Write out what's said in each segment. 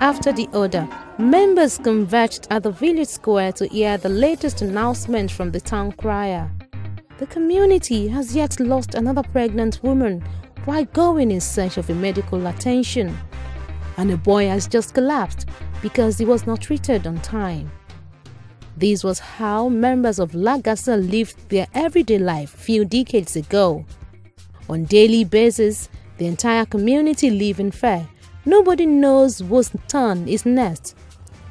after the other, members converged at the village square to hear the latest announcement from the town crier. The community has yet lost another pregnant woman while going in search of medical attention. And a boy has just collapsed because he was not treated on time. This was how members of Lagasa lived their everyday life few decades ago. On daily basis, the entire community live in fear. Nobody knows whose turn is next.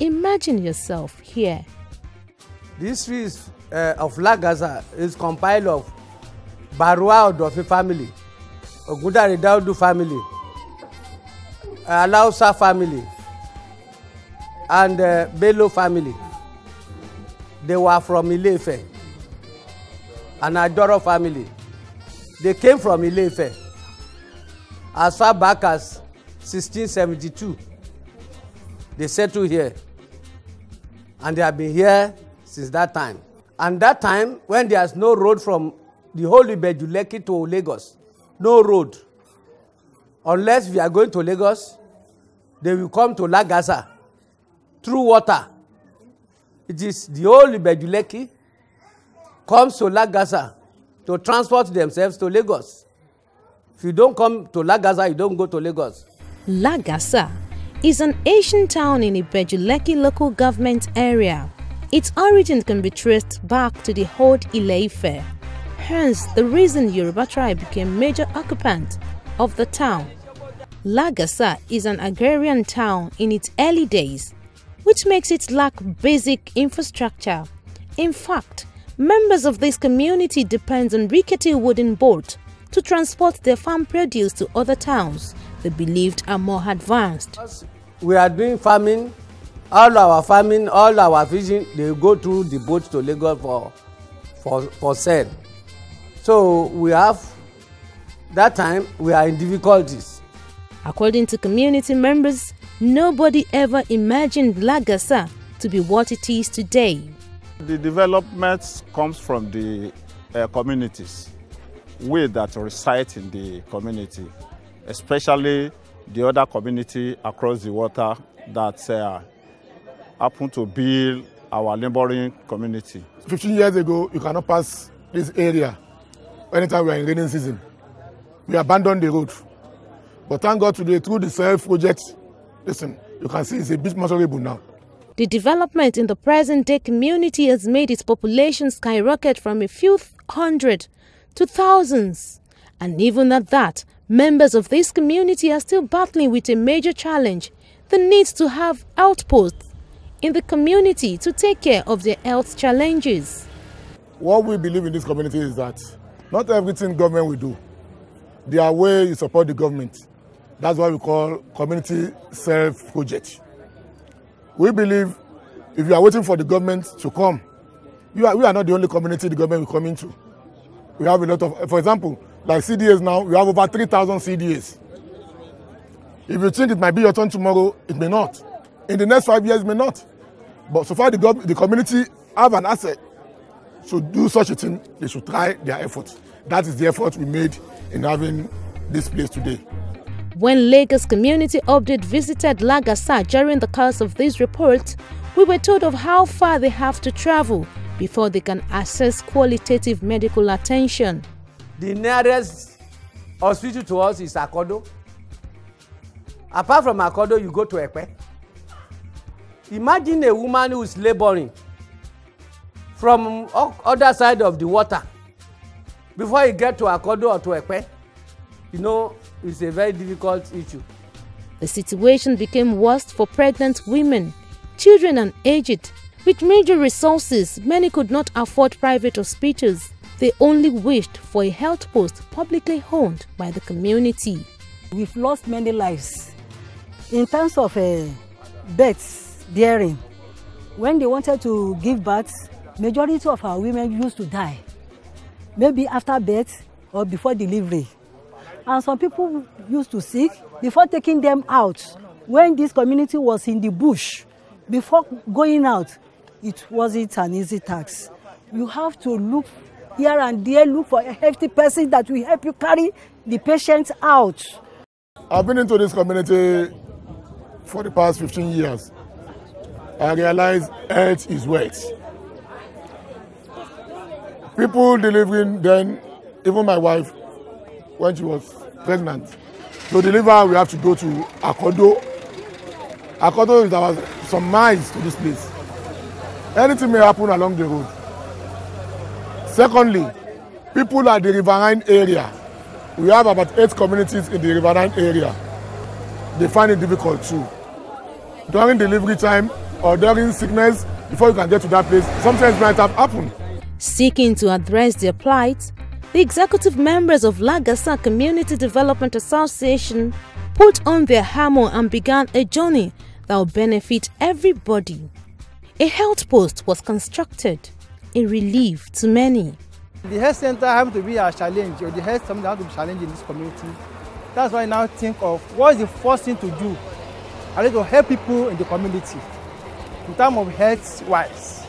Imagine yourself here. The history is, uh, of Lagasa is compiled of Barua Odofi family, Ogundare Daudu family, Alausa family, and uh, family. They were from Ile-Ife, an Adoro family. They came from Ile-Ife as far back as 1672. They settled here, and they have been here since that time. And that time, when there's no road from the whole Ibejuleki to Lagos, no road. Unless we are going to Lagos, they will come to Lagasa through water. It is the whole Ibejuleki comes to Lagasa to transport themselves to Lagos. If you don't come to Lagasa, you don't go to Lagos. Lagasa is an ancient town in Ibeju-Lekki local government area. Its origin can be traced back to the old Ile-Ife. Hence, the reason Yoruba tribe became major occupant of the town. Lagasa is an agrarian town in its early days, which makes it lack basic infrastructure. In fact, members of this community depend on rickety wooden boats to transport their farm produce to other towns they believed are more advanced. We are doing farming, all our farming, all our fishing, they go through the boat to Lagos for, for, for sale. So we have, that time, we are in difficulties. According to community members, nobody ever imagined Lagasa to be what it is today. The development comes from the uh, communities, we that reside in the community, especially the other community across the water that uh, happen to build our neighboring community. 15 years ago, you cannot pass this area anytime we are in rainy season. We abandoned the road. But thank God today, through the self project, listen, you can see it's a bit measurable now. The development in the present day community has made its population skyrocket from a few hundred to thousands. And even at that, members of this community are still battling with a major challenge the need to have outposts in the community to take care of their health challenges. What we believe in this community is that not everything government will do. There are way you support the government. That's what we call community self-project. We believe if you are waiting for the government to come, you are, we are not the only community the government will come into. We have a lot of, for example, like CDAs now, we have over 3,000 CDAs. If you think it might be your turn tomorrow, it may not. In the next five years, it may not. But so far, the, the community have an asset to do such a thing, they should try their effort. That is the effort we made in having this place today. When Lagos Community Update visited Lagasa during the course of this report, we were told of how far they have to travel before they can access qualitative medical attention. The nearest hospital to us is Akodo. Apart from Akodo, you go to Epe. Imagine a woman who is laboring from other side of the water before you get to Akodo or to Epe. You know, it's a very difficult issue. The situation became worse for pregnant women, children, and aged. With major resources, many could not afford private hospitals. They only wished for a health post publicly owned by the community. We've lost many lives. In terms of uh, births, bearing, when they wanted to give birth, majority of our women used to die. Maybe after birth or before delivery. And some people used to sick before taking them out. When this community was in the bush, before going out, it wasn't an easy task. You have to look here and there, look for a healthy person that will help you carry the patient out. I've been into this community for the past 15 years, I realized health is wealth. People delivering then, even my wife, when she was pregnant, to deliver, we have to go to Akodo. Akodo is our, some miles to this place. Anything may happen along the road. Secondly, people at the riverine area, we have about eight communities in the riverine area. They find it difficult too. During delivery time or during sickness, before you can get to that place, sometimes might have happened. Seeking to address their plight, the executive members of Lagasa Community Development Association put on their hammer and began a journey that will benefit everybody. A health post was constructed, a relief to many. The health center have to be a challenge, or the health something have to be challenged in this community. That's why I now think of what is the first thing to do. I need to help people in the community in terms of health wise.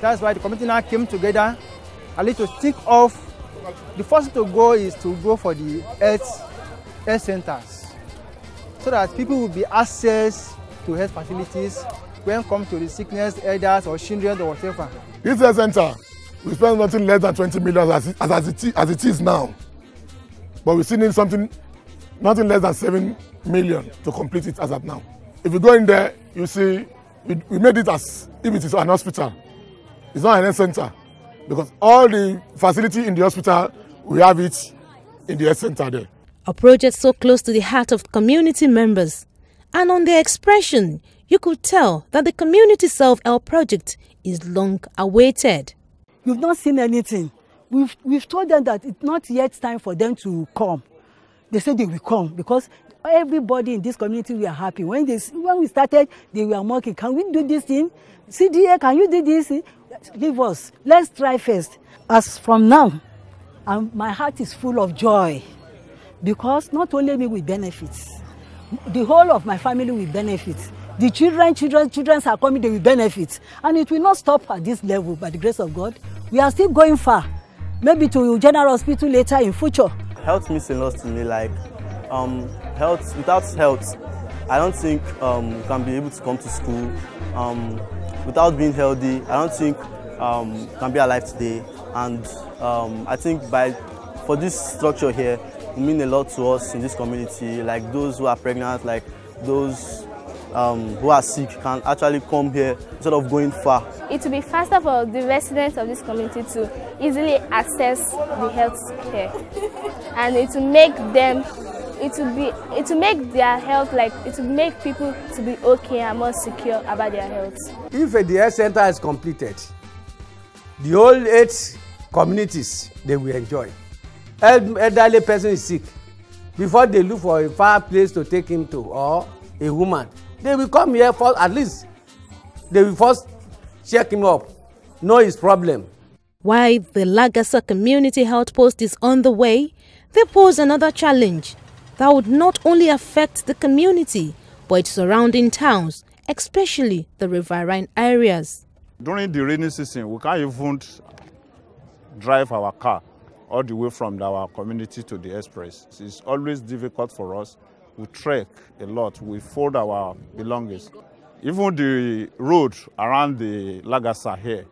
That's why the community now came together. Need to think of the first thing to go is to go for the health, health centers so that people will be access to health facilities when come to the sickness, elders or children or whatever. This health center, we spend nothing less than 20 million as it, as, as, it, as it is now. But we still need something, nothing less than 7 million to complete it as of now. If you go in there, you see, we, we made it as if it is an hospital. It's not an health center. Because all the facility in the hospital, we have it in the health center there. A project so close to the heart of community members. And on their expression, you could tell that the community self-help project is long awaited. You've not seen anything. We've, we've told them that it's not yet time for them to come. They said they will come because everybody in this community we are happy. When, they, when we started, they were mocking, can we do this thing? CDA, can you do this? Give us. Let's try first. As from now, um, my heart is full of joy because not only me will benefit, the whole of my family will benefit. The children, children, children are coming, they will benefit. And it will not stop at this level by the grace of God. We are still going far. Maybe to General Hospital later in future. Health means a lot to me. Like um, health, without health, I don't think um, you can be able to come to school. Um, without being healthy, I don't think um, can be alive today. And um, I think by for this structure here, it mean a lot to us in this community. Like those who are pregnant, like those um, who are sick can actually come here instead of going far. It will be faster for the residents of this community to easily access the health care, and it will make them. It will be. It will make their health like. It will make people to be okay and more secure about their health. If the health center is completed, the whole eight communities they will enjoy. Elderly person is sick, before they look for a far place to take him to or a woman they will come here for at least they will first check him up know his problem. While the Lagasa community health post is on the way, they pose another challenge that would not only affect the community but its surrounding towns, especially the riverine areas. During the rainy season, we can't even drive our car all the way from our community to the express. It's always difficult for us we trek a lot, we fold our belongings. Even the road around the Lagasa here,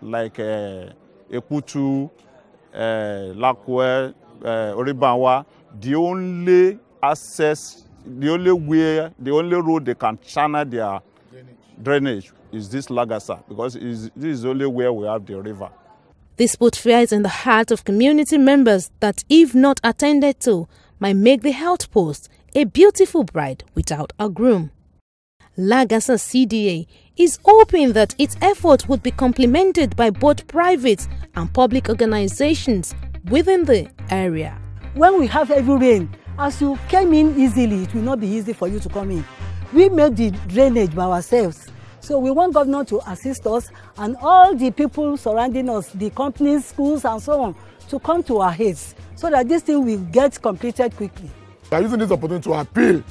like uh, Ekutu, uh, Lakowe, uh, Oribanwa, the only access, the only way, the only road they can channel their drainage, drainage is this Lagasa because this is the only where we have the river. This put fears in the heart of community members that if not attended to, might make the health post a beautiful bride without a groom. Lagasa CDA is hoping that its effort would be complemented by both private and public organizations within the area. When we have heavy rain, as you came in easily, it will not be easy for you to come in. We made the drainage by ourselves. So we want governor to assist us and all the people surrounding us, the companies, schools and so on, to come to our aids so that this thing will get completed quickly. We are using this opportunity to appeal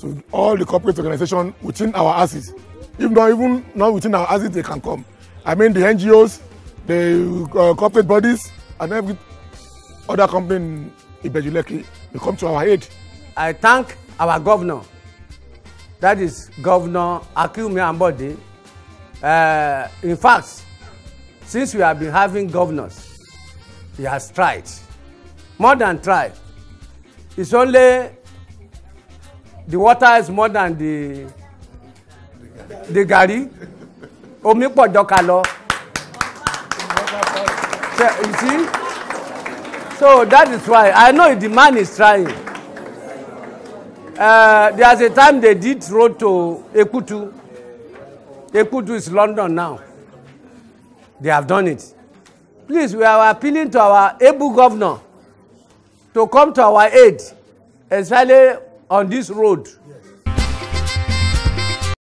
to all the corporate organizations within our assets. If not even not within our assets, they can come. I mean the NGOs, the uh, corporate bodies, and every other company in Ibejuleki will come to our aid. I thank our governor that is Governor Akinwumi Ambode. Uh, in fact, since we have been having governors, he has tried. More than tried. It's only the water is more than the the garri. Omi pọ̀ jọka lọ. You see? So that is why I know the man is trying. Uh, there's a time they did road to Ekutu. Ekutu is London now. They have done it. Please, we are appealing to our able governor to come to our aid, especially on this road.